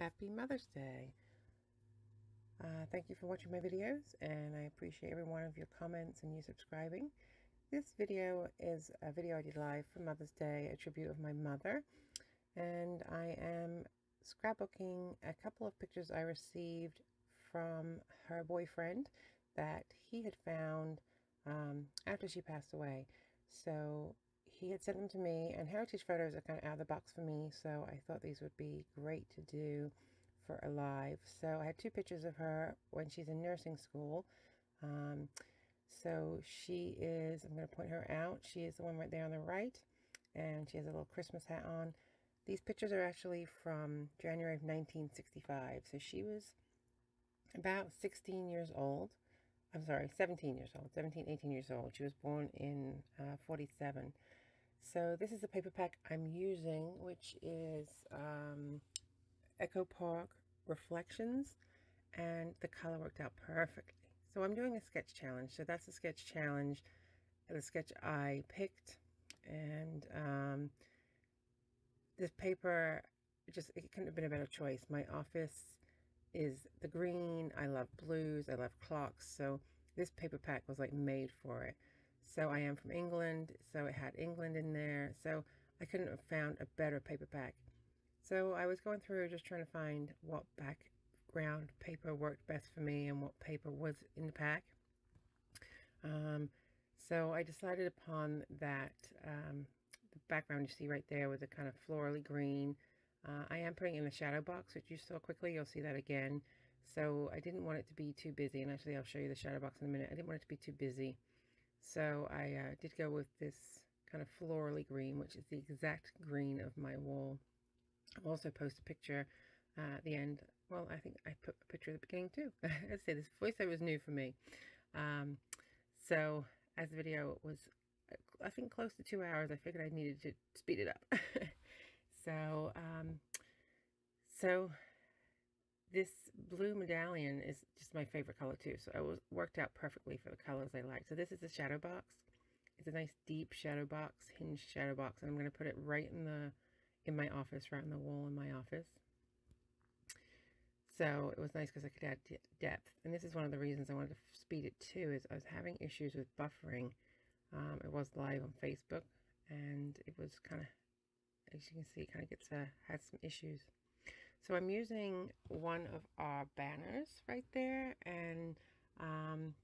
Happy Mother's Day. Uh, thank you for watching my videos and I appreciate every one of your comments and you subscribing. This video is a video I did live for Mother's Day, a tribute of my mother. And I am scrapbooking a couple of pictures I received from her boyfriend that he had found um, after she passed away. So he had sent them to me and heritage photos are kind of out of the box for me. So I thought these would be great to do for a live. So I had two pictures of her when she's in nursing school. Um, so she is, I'm going to point her out. She is the one right there on the right. And she has a little Christmas hat on. These pictures are actually from January of 1965. So she was about 16 years old. I'm sorry, 17 years old, 17, 18 years old. She was born in uh, 47. So this is the paper pack I'm using, which is um, Echo Park Reflections, and the color worked out perfectly. So I'm doing a sketch challenge. So that's the sketch challenge, the sketch I picked, and um, this paper, just it couldn't have been a better choice. My office is the green. I love blues. I love clocks. So this paper pack was like made for it. So I am from England. So it had England in there. So I couldn't have found a better paper pack. So I was going through just trying to find what background paper worked best for me and what paper was in the pack. Um, so I decided upon that um, the background you see right there with the kind of florally green uh, I am putting in the shadow box, which you saw quickly. You'll see that again. So I didn't want it to be too busy. And actually, I'll show you the shadow box in a minute. I didn't want it to be too busy. So I uh, did go with this kind of florally green, which is the exact green of my wall. I'll also post a picture uh, at the end. Well, I think I put a picture at the beginning too. I say this voiceover was new for me. Um, so as the video was, I think close to two hours, I figured I needed to speed it up. So, um, so this blue medallion is just my favorite color too. So it was worked out perfectly for the colors I like. So this is the shadow box. It's a nice deep shadow box, hinged shadow box. And I'm going to put it right in the, in my office, right on the wall in my office. So it was nice because I could add depth. And this is one of the reasons I wanted to speed it too, is I was having issues with buffering. Um, it was live on Facebook and it was kind of as you can see, kind of gets uh, had some issues. So I'm using one of our banners right there, and um,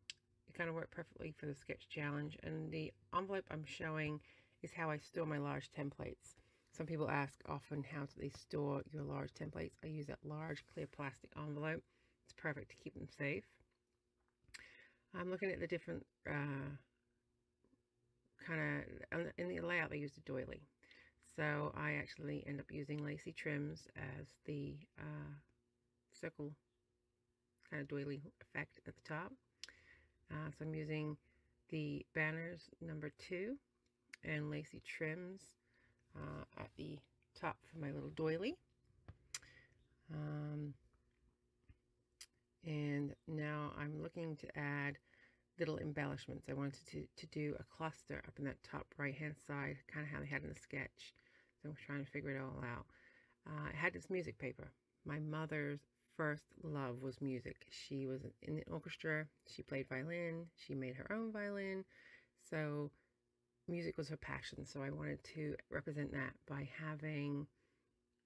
it kind of worked perfectly for the sketch challenge. And the envelope I'm showing is how I store my large templates. Some people ask often how do they store your large templates. I use that large clear plastic envelope. It's perfect to keep them safe. I'm looking at the different uh, kind of, in the layout they use a doily. So I actually end up using lacy trims as the uh, circle kind of doily effect at the top. Uh, so I'm using the banners number two and lacy trims uh, at the top for my little doily. Um, and now I'm looking to add little embellishments. I wanted to, to do a cluster up in that top right hand side, kind of how they had in the sketch. So I'm trying to figure it all out. Uh, I had this music paper. My mother's first love was music. She was in the orchestra. She played violin. She made her own violin. So music was her passion. So I wanted to represent that by having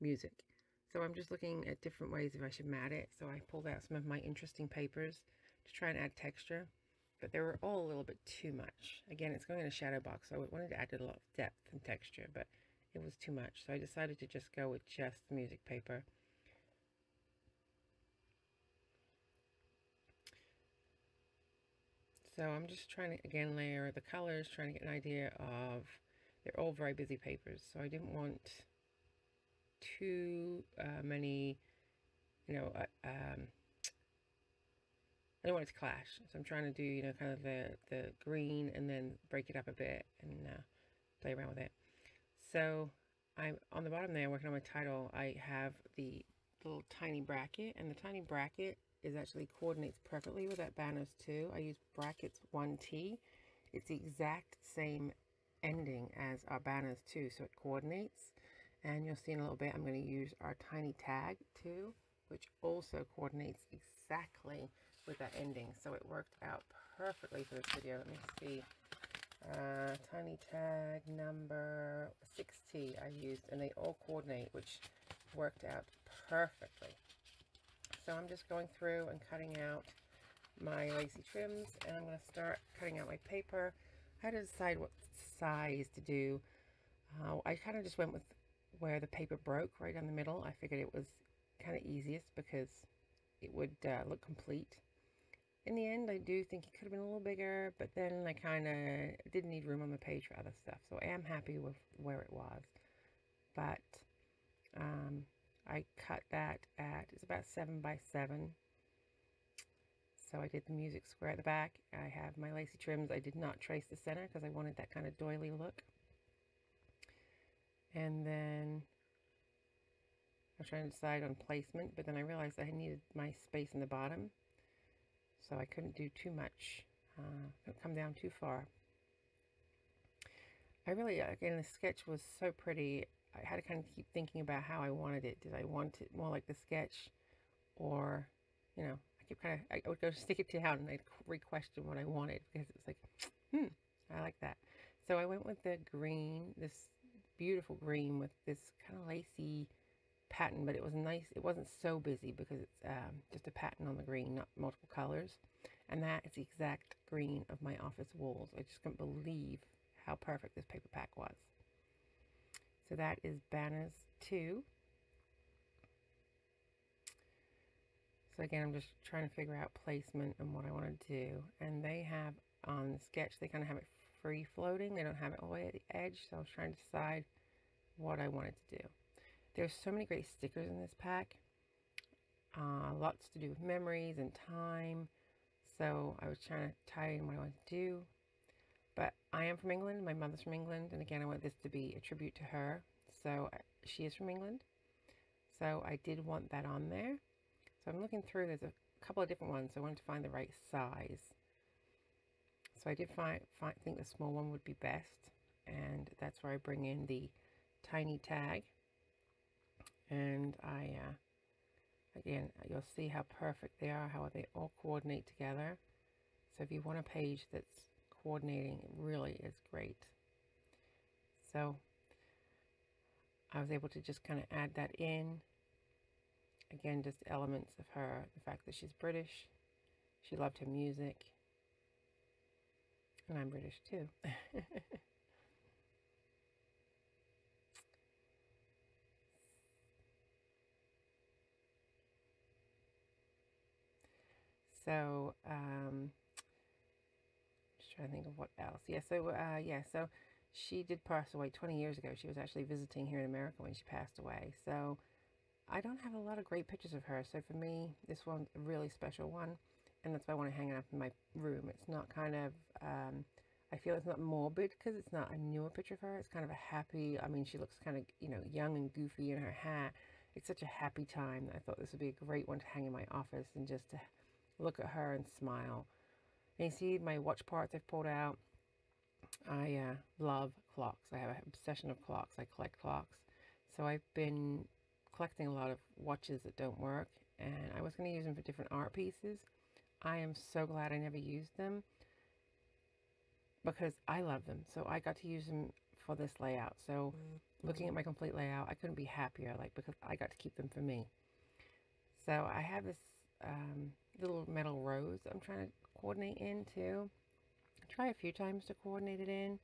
music. So I'm just looking at different ways if I should mat it. So I pulled out some of my interesting papers to try and add texture but they were all a little bit too much. Again, it's going in a shadow box, so I wanted to add a lot of depth and texture, but it was too much. So I decided to just go with just the music paper. So I'm just trying to, again, layer the colors, trying to get an idea of, they're all very busy papers, so I didn't want too uh, many, you know, uh, um, I don't want it to clash. So I'm trying to do, you know, kind of the, the green and then break it up a bit and uh, play around with it. So I'm on the bottom there working on my title. I have the little tiny bracket and the tiny bracket is actually coordinates perfectly with that banners 2. I use brackets 1T. It's the exact same ending as our banners 2. So it coordinates And you'll see in a little bit, I'm going to use our tiny tag too, which also coordinates exactly with that ending. So it worked out perfectly for this video. Let me see. Uh, tiny tag number 6T I used, and they all coordinate, which worked out perfectly. So I'm just going through and cutting out my lacy trims, and I'm going to start cutting out my paper. I had to decide what size to do. Uh, I kind of just went with where the paper broke right down the middle. I figured it was kind of easiest because it would uh, look complete. In the end, I do think it could have been a little bigger, but then I kind of didn't need room on the page for other stuff. So I am happy with where it was. But um, I cut that at, it's about 7 by 7 so I did the music square at the back. I have my lacy trims. I did not trace the center because I wanted that kind of doily look. And then I was trying to decide on placement, but then I realized I needed my space in the bottom. So I couldn't do too much, uh, come down too far. I really, again, the sketch was so pretty. I had to kind of keep thinking about how I wanted it. Did I want it more like the sketch or, you know, kept kind of, I would go stick it down and I'd re-question what I wanted because it was like, hmm, I like that. So I went with the green, this beautiful green with this kind of lacy pattern, but it was nice. It wasn't so busy because it's um, just a pattern on the green, not multiple colors. And that is the exact green of my office walls. I just couldn't believe how perfect this paper pack was. So that is Banners 2. So again, I'm just trying to figure out placement and what I want to do. And they have on the sketch, they kind of have it free floating. They don't have it all the way at the edge. So I was trying to decide what I wanted to do. There's so many great stickers in this pack. Uh, lots to do with memories and time. So I was trying to tie in what I want to do. But I am from England. My mother's from England. And again, I want this to be a tribute to her. So she is from England. So I did want that on there. So I'm looking through, there's a couple of different ones. So I wanted to find the right size. So I did find, find think the small one would be best. And that's where I bring in the tiny tag. And I, uh, again, you'll see how perfect they are, how they all coordinate together. So if you want a page that's coordinating, it really is great. So I was able to just kind of add that in Again, just elements of her. The fact that she's British. She loved her music. And I'm British too. so, um, just trying to think of what else. Yeah, so, uh, yeah, so she did pass away 20 years ago. She was actually visiting here in America when she passed away. So, I don't have a lot of great pictures of her, so for me, this one's a really special one, and that's why I want to hang it up in my room. It's not kind of, um, I feel it's not morbid because it's not a newer picture of her. It's kind of a happy, I mean, she looks kind of, you know, young and goofy in her hat. It's such a happy time I thought this would be a great one to hang in my office and just to look at her and smile. And you see my watch parts I've pulled out. I uh, love clocks. I have an obsession of clocks. I collect clocks. So I've been collecting a lot of watches that don't work and I was going to use them for different art pieces. I am so glad I never used them because I love them. So I got to use them for this layout. So looking at my complete layout, I couldn't be happier like because I got to keep them for me. So I have this um, little metal rose I'm trying to coordinate into. Try a few times to coordinate it in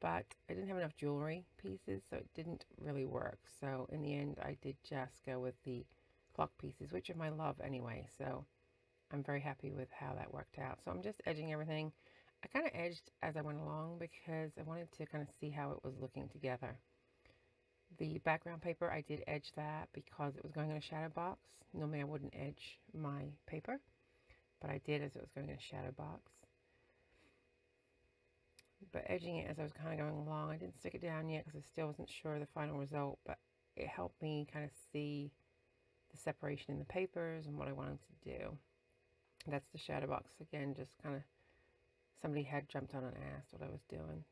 but I didn't have enough jewelry pieces, so it didn't really work. So in the end, I did just go with the clock pieces, which are my love anyway. So I'm very happy with how that worked out. So I'm just edging everything. I kind of edged as I went along because I wanted to kind of see how it was looking together. The background paper, I did edge that because it was going in a shadow box. Normally I wouldn't edge my paper, but I did as it was going in a shadow box but edging it as I was kind of going along. I didn't stick it down yet because I still wasn't sure of the final result, but it helped me kind of see the separation in the papers and what I wanted to do. That's the shadow box again, just kind of somebody had jumped on and asked what I was doing.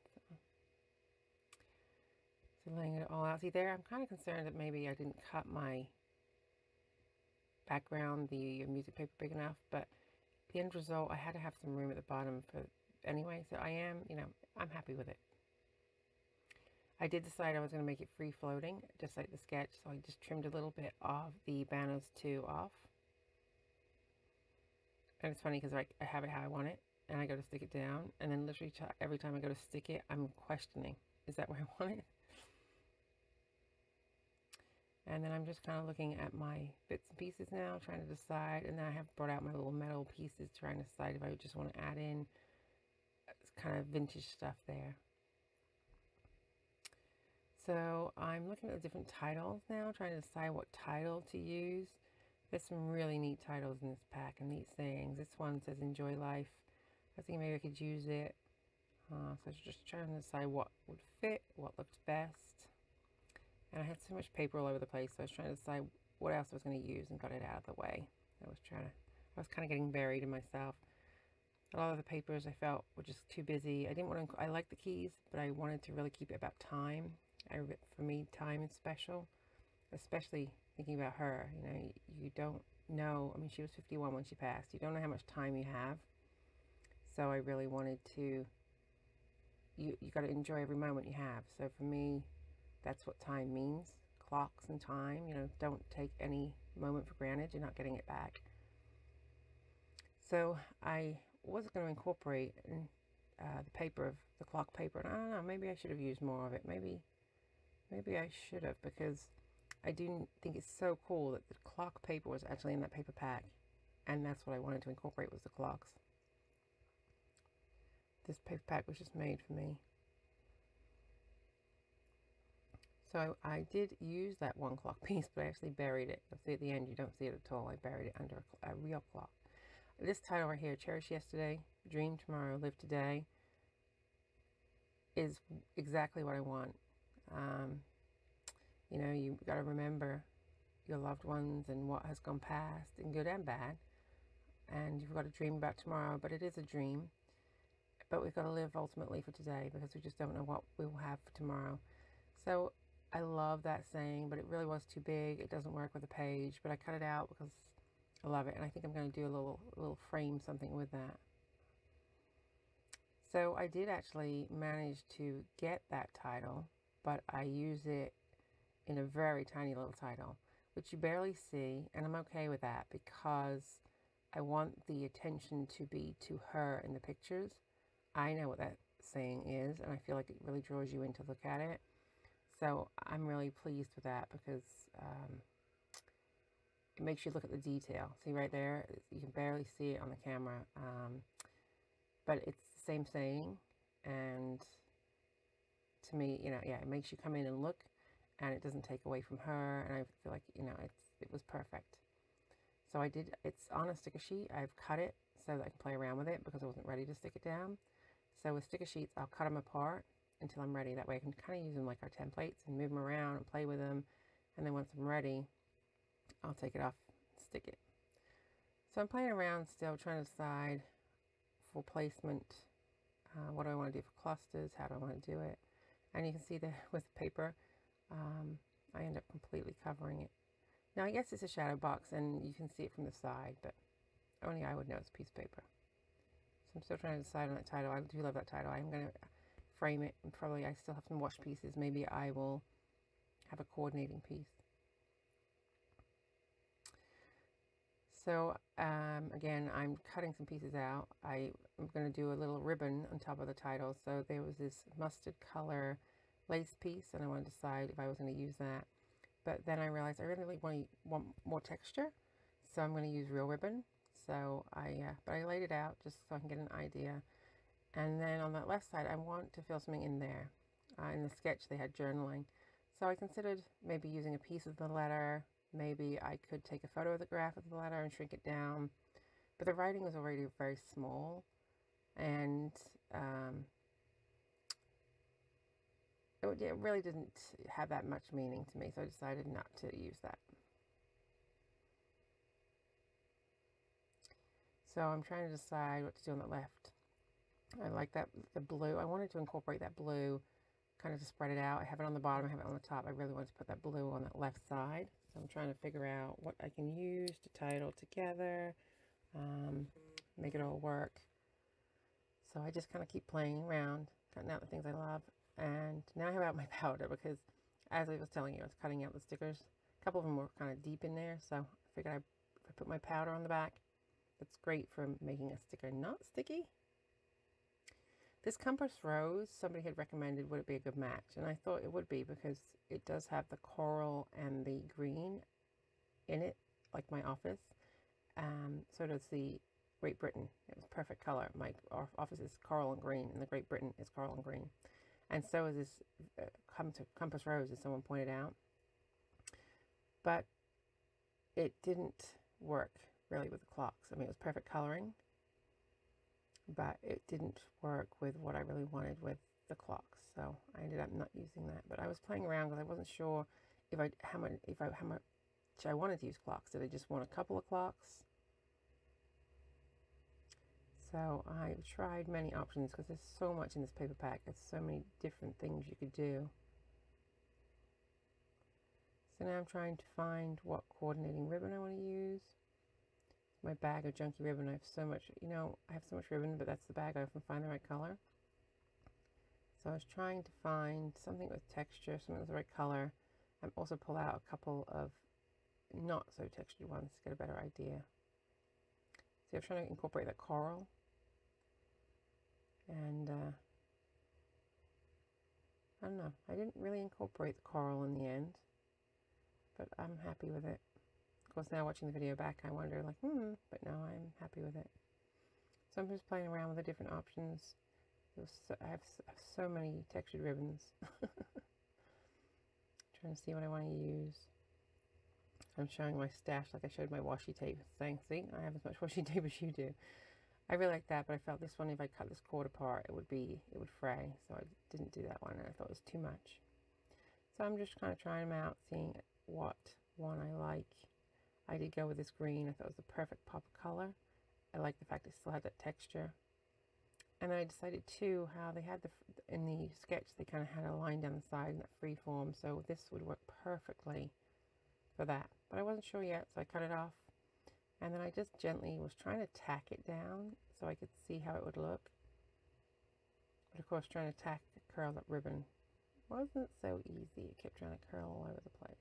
Laying it all out. See there, I'm kind of concerned that maybe I didn't cut my background, the uh, music paper big enough, but the end result, I had to have some room at the bottom for anyway, so I am, you know, I'm happy with it. I did decide I was going to make it free floating, just like the sketch, so I just trimmed a little bit of the banners 2 off. And it's funny because I, I have it how I want it, and I go to stick it down, and then literally every time I go to stick it, I'm questioning, is that where I want it? And then I'm just kind of looking at my bits and pieces now, trying to decide. And then I have brought out my little metal pieces, trying to decide if I just want to add in kind of vintage stuff there. So I'm looking at the different titles now, trying to decide what title to use. There's some really neat titles in this pack and neat sayings. This one says enjoy life. I think maybe I could use it. Uh, so just trying to decide what would fit, what looked best. And I had so much paper all over the place, so I was trying to decide what else I was going to use and got it out of the way. I was trying to, I was kind of getting buried in myself. A lot of the papers I felt were just too busy. I didn't want to, I like the keys, but I wanted to really keep it about time. I, for me, time is special, especially thinking about her. You know, you, don't know, I mean, she was 51 when she passed. You don't know how much time you have. So I really wanted to, you, you got to enjoy every moment you have. So for me, that's what time means. Clocks and time, you know, don't take any moment for granted. You're not getting it back. So I was going to incorporate uh, the paper of the clock paper. And I don't know, maybe I should have used more of it. Maybe, maybe I should have because I do think it's so cool that the clock paper was actually in that paper pack. And that's what I wanted to incorporate was the clocks. This paper pack was just made for me. So I did use that one clock piece, but I actually buried it. You'll see at the end, you don't see it at all. I buried it under a, a real clock. This title right here, Cherish Yesterday, Dream Tomorrow, Live Today, is exactly what I want. Um, you know, you've got to remember your loved ones and what has gone past, and good and bad. And you've got to dream about tomorrow, but it is a dream. But we've got to live ultimately for today because we just don't know what we will have for tomorrow. So I love that saying, but it really was too big. It doesn't work with a page, but I cut it out because I love it. And I think I'm going to do a little, little frame something with that. So I did actually manage to get that title, but I use it in a very tiny little title, which you barely see. And I'm okay with that because I want the attention to be to her in the pictures. I know what that saying is, and I feel like it really draws you in to look at it. So I'm really pleased with that because um, it makes you look at the detail. See right there? You can barely see it on the camera. Um, but it's the same thing. And to me, you know, yeah, it makes you come in and look and it doesn't take away from her. And I feel like, you know, it's, it was perfect. So I did, it's on a sticker sheet. I've cut it so that I can play around with it because I wasn't ready to stick it down. So with sticker sheets, I'll cut them apart until I'm ready. That way I can kind of use them like our templates and move them around and play with them. And then once I'm ready, I'll take it off stick it. So I'm playing around still trying to decide for placement. Uh, what do I want to do for clusters? How do I want to do it? And you can see that with the paper, um, I end up completely covering it. Now I guess it's a shadow box and you can see it from the side, but only I would know it's piece of paper. So I'm still trying to decide on that title. I do love that title. I'm going to frame it and probably I still have some wash pieces. Maybe I will have a coordinating piece. So um, again, I'm cutting some pieces out. I, am going to do a little ribbon on top of the title. So there was this mustard color lace piece and I wanted to decide if I was going to use that. But then I realized I really want, want more texture. So I'm going to use real ribbon. So I, uh, but I laid it out just so I can get an idea. And then on that left side, I want to fill something in there. Uh, in the sketch, they had journaling. So I considered maybe using a piece of the letter. Maybe I could take a photo of the graph of the letter and shrink it down. But the writing was already very small. And um, it, it really didn't have that much meaning to me. So I decided not to use that. So I'm trying to decide what to do on the left. I like that, the blue. I wanted to incorporate that blue kind of to spread it out. I have it on the bottom, I have it on the top. I really want to put that blue on that left side. So I'm trying to figure out what I can use to tie it all together, um, make it all work. So I just kind of keep playing around, cutting out the things I love. And now I have out my powder because, as I was telling you, I was cutting out the stickers. A couple of them were kind of deep in there, so I figured I, I put my powder on the back, it's great for making a sticker not sticky. This Compass Rose, somebody had recommended would it be a good match, and I thought it would be because it does have the coral and the green in it, like my office. Um, so does the Great Britain. It was perfect color. My office is coral and green, and the Great Britain is coral and green. And so is this uh, Compass Rose, as someone pointed out. But it didn't work really with the clocks. I mean, it was perfect coloring, but it didn't work with what I really wanted with the clocks. So I ended up not using that. But I was playing around because I wasn't sure if I how much if I how much I wanted to use clocks. Did I just want a couple of clocks? So I tried many options because there's so much in this paper pack. There's so many different things you could do. So now I'm trying to find what coordinating ribbon I want to use my bag of junky ribbon. I have so much, you know, I have so much ribbon, but that's the bag. I often find the right color. So I was trying to find something with texture, something with the right color, and also pull out a couple of not so textured ones to get a better idea. So I'm trying to incorporate that coral. And, uh, I don't know, I didn't really incorporate the coral in the end, but I'm happy with it. Course, now watching the video back, I wonder, like, hmm, but no, I'm happy with it. So I'm just playing around with the different options. So, I have so many textured ribbons. Trying to see what I want to use. I'm showing my stash like I showed my washi tape, saying, see, I have as much washi tape as you do. I really like that, but I felt this one, if I cut this cord apart, it would be, it would fray. So I didn't do that one, and I thought it was too much. So I'm just kind of trying them out, seeing what one I like. I did go with this green. I thought it was the perfect pop of color. I like the fact it still had that texture. And I decided too how they had the, in the sketch, they kind of had a line down the side in that free form. So this would work perfectly for that. But I wasn't sure yet, so I cut it off. And then I just gently was trying to tack it down so I could see how it would look. But of course, trying to tack the curled up ribbon wasn't so easy. It kept trying to curl all over the place.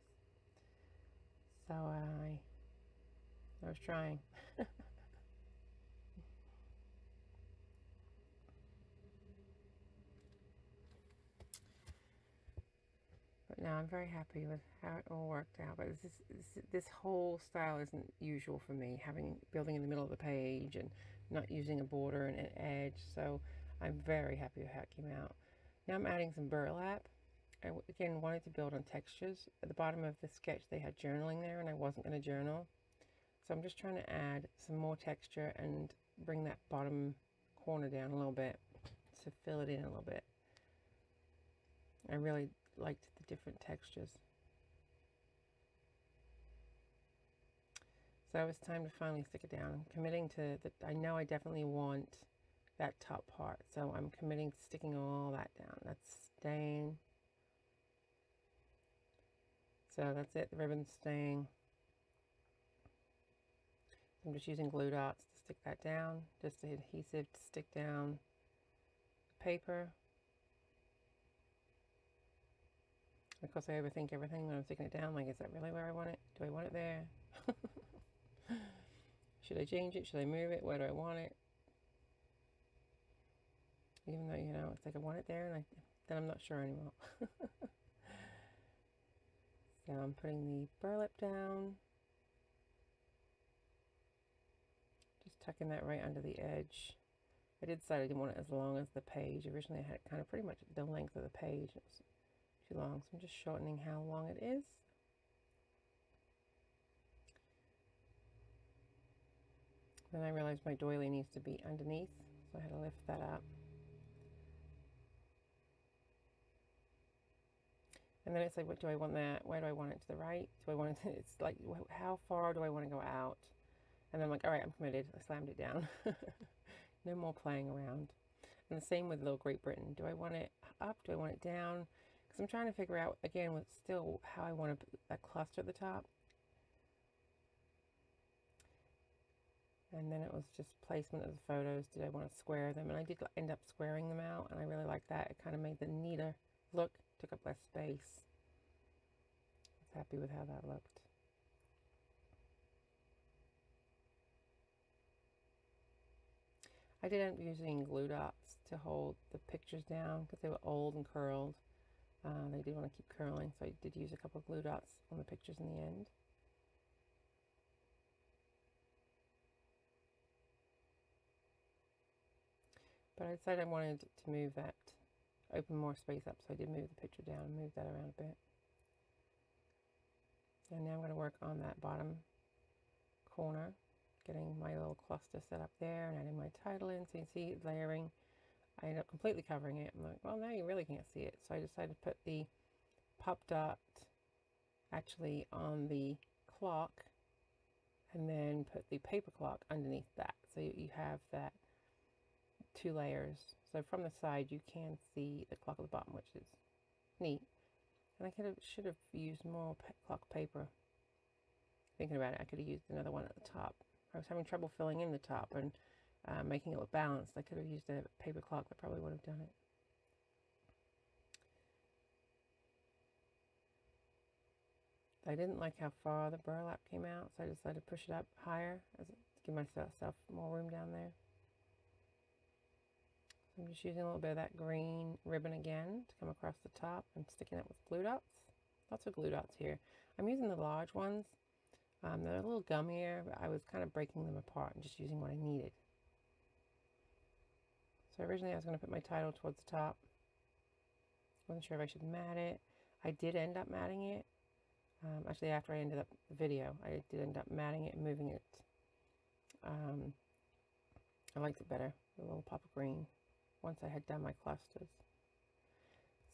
So I I was trying. but now I'm very happy with how it all worked out. But this, this, this whole style isn't usual for me, having building in the middle of the page and not using a border and an edge. So I'm very happy with how it came out. Now I'm adding some burlap. I again wanted to build on textures. At the bottom of the sketch they had journaling there and I wasn't going to journal. So I'm just trying to add some more texture and bring that bottom corner down a little bit to fill it in a little bit. I really liked the different textures. So it's time to finally stick it down. I'm committing to that. I know I definitely want that top part. So I'm committing to sticking all that down. That's staying. So that's it. The ribbon's staying. I'm just using glue dots to stick that down, just the adhesive to stick down the paper. Of course, I overthink everything when I'm sticking it down. Like, is that really where I want it? Do I want it there? Should I change it? Should I move it? Where do I want it? Even though, you know, it's like I want it there, and I, then I'm not sure anymore. so I'm putting the burlap down. Tucking that right under the edge. I did decide I didn't want it as long as the page. Originally I had kind of pretty much the length of the page. It was too long, so I'm just shortening how long it is. Then I realized my doily needs to be underneath, so I had to lift that up. And then it's like, what do I want that? Where do I want it to the right? Do I want it to, it's like, how far do I want to go out? And I'm like, all right, I'm committed. I slammed it down. no more playing around. And the same with Little Great Britain. Do I want it up? Do I want it down? Because I'm trying to figure out, again, with still how I want to put that cluster at the top. And then it was just placement of the photos. Did I want to square them? And I did end up squaring them out, and I really like that. It kind of made the neater look, took up less space. I was happy with how that looked. I did end up using glue dots to hold the pictures down because they were old and curled. Uh, they did want to keep curling, so I did use a couple of glue dots on the pictures in the end. But I decided I wanted to move that, open more space up, so I did move the picture down and move that around a bit. And now I'm going to work on that bottom corner, getting my little cluster set up there and adding my title in. So you can see layering. I ended up completely covering it. I'm like, well, now you really can't see it. So I decided to put the pop dot actually on the clock and then put the paper clock underneath that. So you have that two layers. So from the side, you can see the clock at the bottom, which is neat. And I could have, should have used more clock paper. Thinking about it, I could have used another one at the top. I was having trouble filling in the top and uh, making it look balanced. I could have used a paper clock that probably would have done it. I didn't like how far the burlap came out, so I decided to push it up higher as to give myself more room down there. I'm just using a little bit of that green ribbon again to come across the top and sticking it with glue dots. Lots of glue dots here. I'm using the large ones. Um, they're a little gummier, but I was kind of breaking them apart and just using what I needed. So originally I was going to put my title towards the top. Wasn't sure if I should mat it. I did end up matting it. Um, actually, after I ended up the video, I did end up matting it and moving it. Um, I liked it better, a little pop of green once I had done my clusters.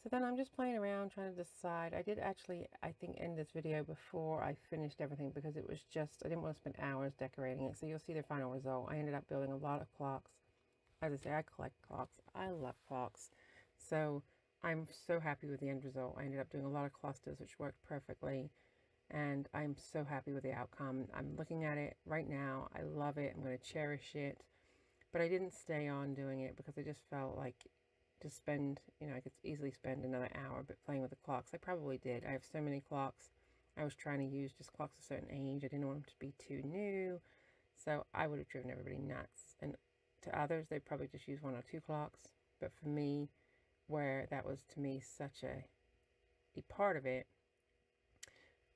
So then I'm just playing around trying to decide. I did actually, I think, end this video before I finished everything because it was just, I didn't want to spend hours decorating it. So you'll see the final result. I ended up building a lot of clocks. As I say, I collect clocks. I love clocks. So I'm so happy with the end result. I ended up doing a lot of clusters, which worked perfectly. And I'm so happy with the outcome. I'm looking at it right now. I love it. I'm going to cherish it. But I didn't stay on doing it because I just felt like to spend, you know, I could easily spend another hour but playing with the clocks. I probably did. I have so many clocks. I was trying to use just clocks a certain age. I didn't want them to be too new. So I would have driven everybody nuts. And to others, they probably just use one or two clocks. But for me, where that was to me such a, a part of it,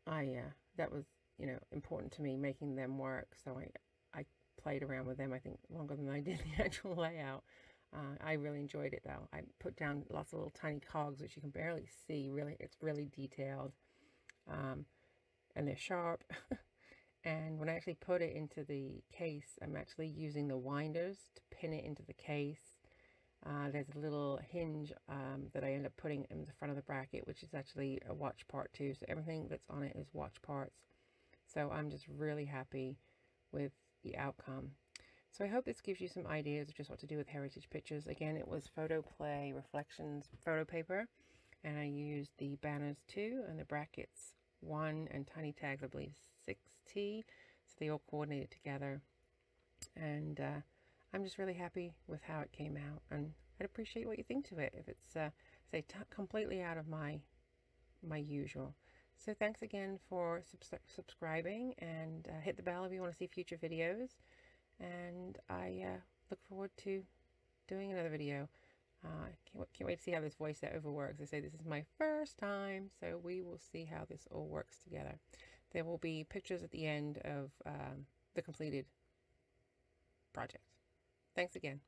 I, uh, that was, you know, important to me, making them work. So I, I played around with them, I think, longer than I did the actual layout. Uh, I really enjoyed it though. I put down lots of little tiny cogs, which you can barely see. Really, it's really detailed, um, and they're sharp. and when I actually put it into the case, I'm actually using the winders to pin it into the case. Uh, there's a little hinge um, that I end up putting in the front of the bracket, which is actually a watch part too. So everything that's on it is watch parts. So I'm just really happy with the outcome. So I hope this gives you some ideas of just what to do with heritage pictures. Again, it was Photo Play Reflections photo paper, and I used the banners 2 and the brackets 1 and tiny tags, I believe 6T, so they all coordinated together. And uh, I'm just really happy with how it came out, and I'd appreciate what you think to it if it's, uh, say, completely out of my my usual. So thanks again for sub subscribing and uh, hit the bell if you want to see future videos. And I uh, look forward to doing another video. Uh, can't, can't wait to see how this voiceover works. I say this is my first time, so we will see how this all works together. There will be pictures at the end of um, the completed project. Thanks again.